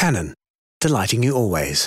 Canon, delighting you always.